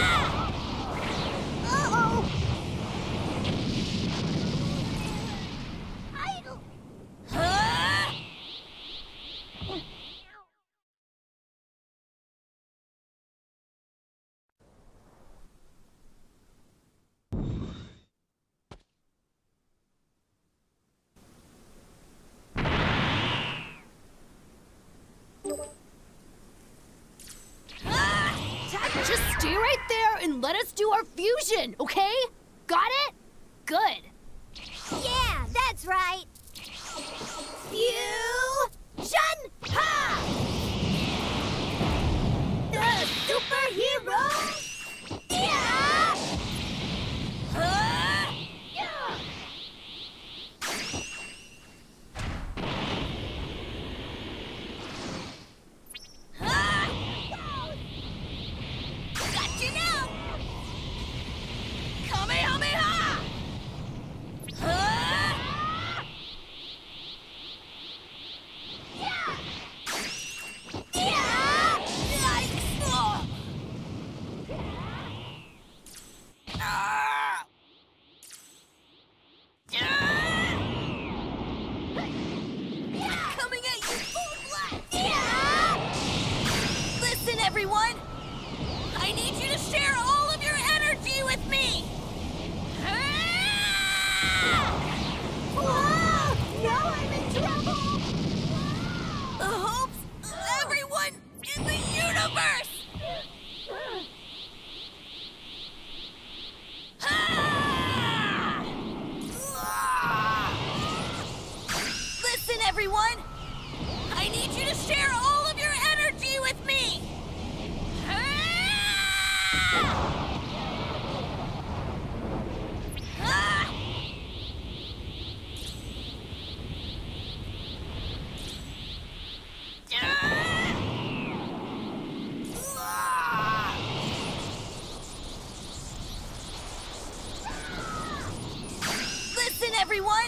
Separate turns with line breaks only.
now! Stay right there and let us do our fusion, okay? Got it? Good.
Yeah, that's right. I need you to share all of your energy with me! everyone!